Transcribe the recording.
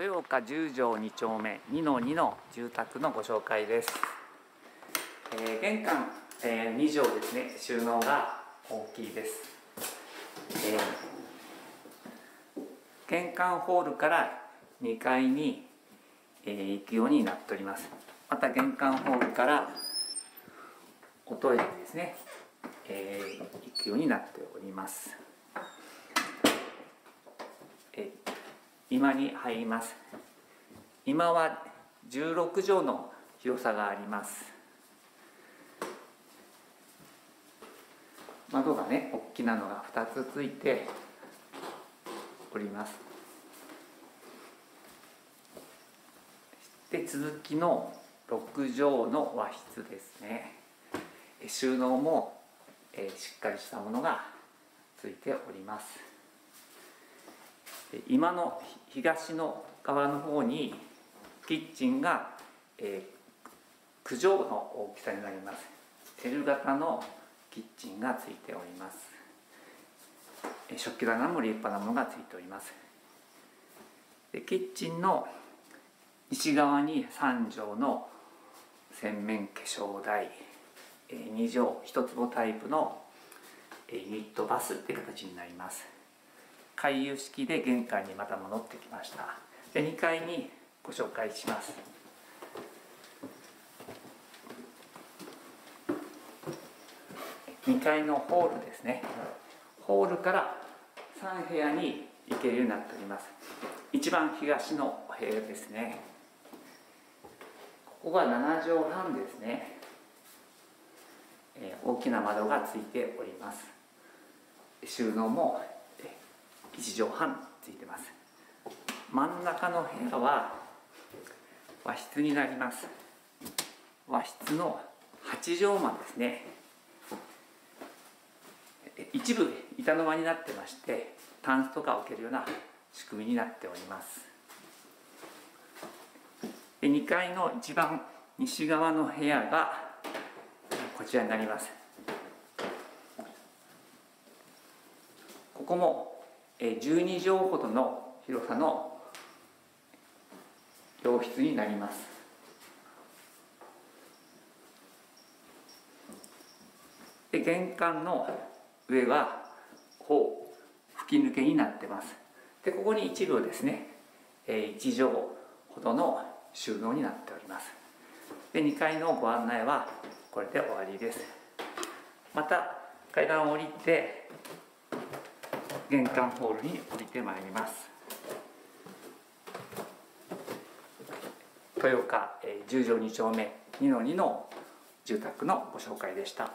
豊岡10条2丁目2の2の住宅のご紹介です、えー玄関、えー2畳ですね。収納が大きいです、えー玄関ホールから2階に、えー行くようになっております。また玄関ホールからおトイレですね、えー行くようになっております。えー今に入ります。今は16畳の広さがあります。窓がね大きなのが2つついております。で続きの6畳の和室ですね。収納も、えーしっかりしたものがついております。今の東の側の方にキッチンが、えー、9畳の大きさになります。L 型のキッチンがついております。食器棚も立派なものがついております。でキッチンの西側に3畳の洗面化粧台。2畳1坪タイプのユニットバスって形になります。回遊式で玄関にまた戻ってきました。で2階にご紹介します。2階のホールですね。ホールから3部屋に行けるようになっております。一番東のお部屋ですね。ここが7畳半ですね、えー大きな窓がついております。収納も1畳半ついてます。真ん中の部屋は和室になります。和室の8畳間ですね。一部板の間になってましてタンスとか置けるような仕組みになっております。で2階の一番西側の部屋がこちらになります。ここも12畳ほどの広さの洋室になります。で玄関の上はこう吹き抜けになってます。でここに一部ですね、1畳ほどの収納になっております。で2階のご案内はこれで終わりです。また階段を降りて玄関ホールに降りてまいります。豊岡、え10条2丁目2の2の住宅のご紹介でした。